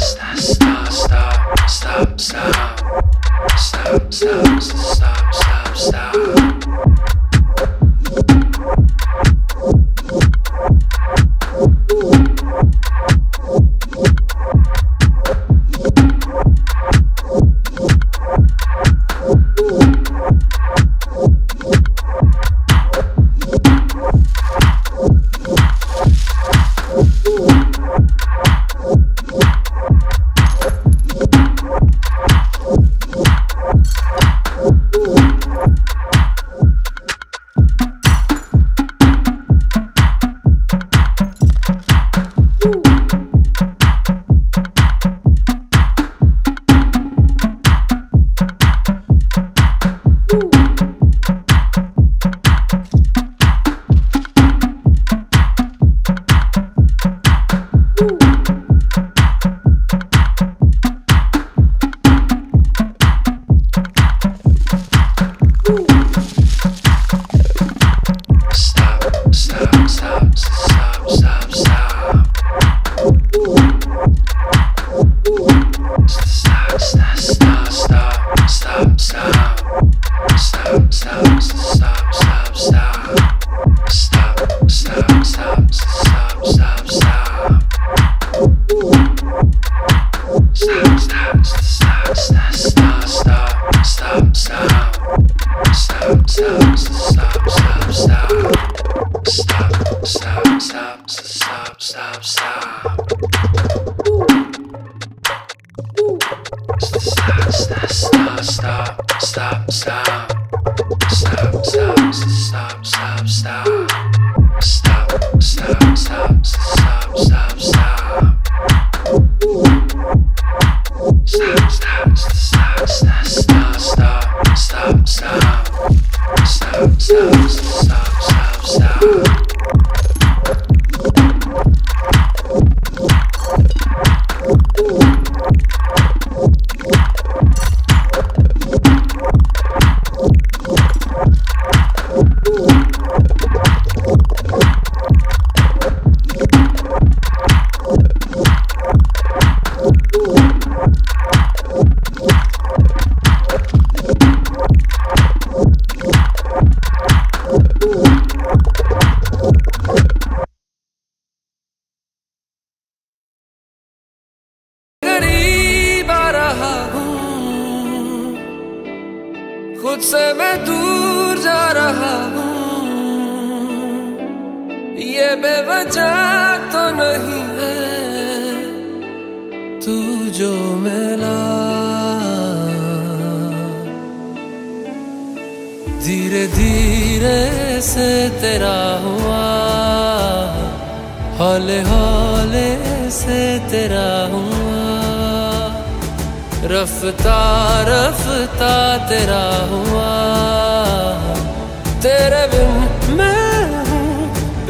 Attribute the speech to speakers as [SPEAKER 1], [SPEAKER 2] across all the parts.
[SPEAKER 1] estás? ये बेवजह तो नहीं है। तू जो मिला। धीरे धीरे से तेरा हुआ। हौले हौले से तेरा हुआ। रफ्ता रफ्ता तेरा हुआ। तेरे बिन मैं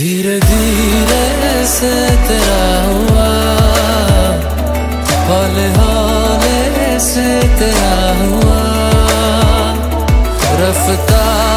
[SPEAKER 1] धीरे धीरे से तेरा हुआ। हौले हौले से तेरा हुआ। रफ्ता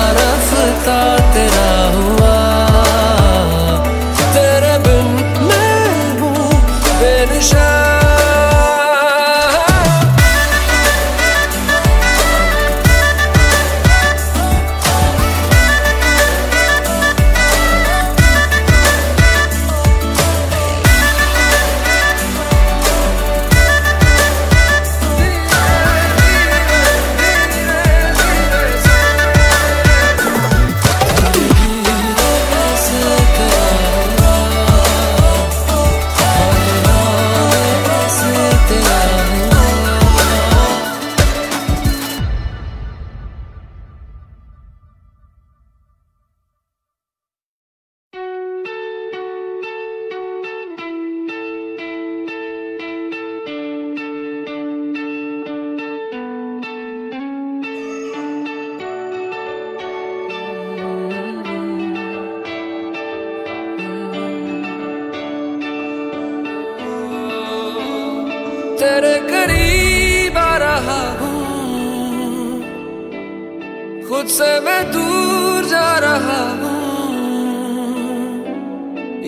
[SPEAKER 1] खुद से मैं दूर जा रहा हूँ।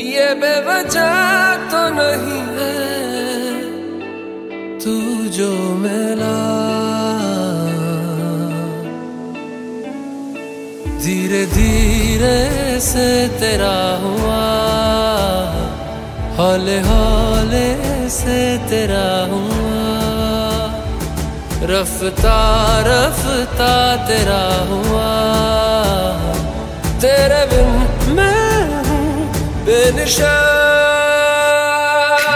[SPEAKER 1] ये बेवजह तो नहीं है तू जो मिला। धीरे धीरे से तेरा हुआ, हौले हौले से तेरा हुआ रफ्ता रफ्ता तेरा हुआ। तेरे बिन मैं हूँ बेनिशा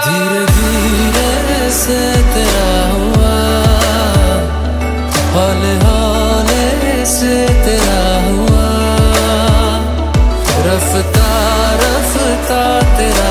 [SPEAKER 1] धीरे धीरे से तेरा हुआ। हौले हौले से तेरा हुआ। रफ्ता रफ्ता तेरा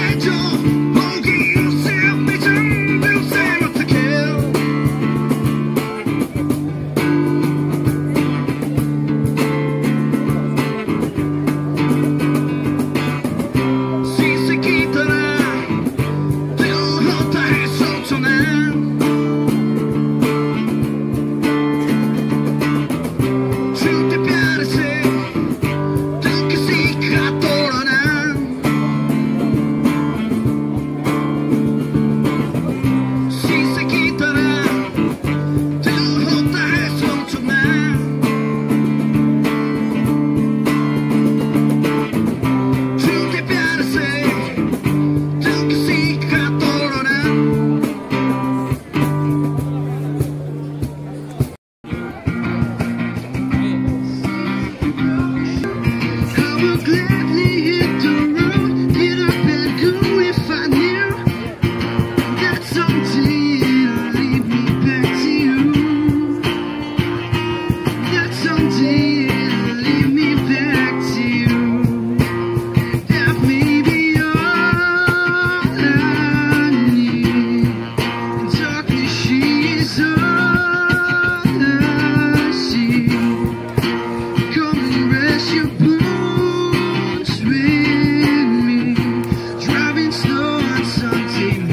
[SPEAKER 1] angels.
[SPEAKER 2] He